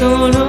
solo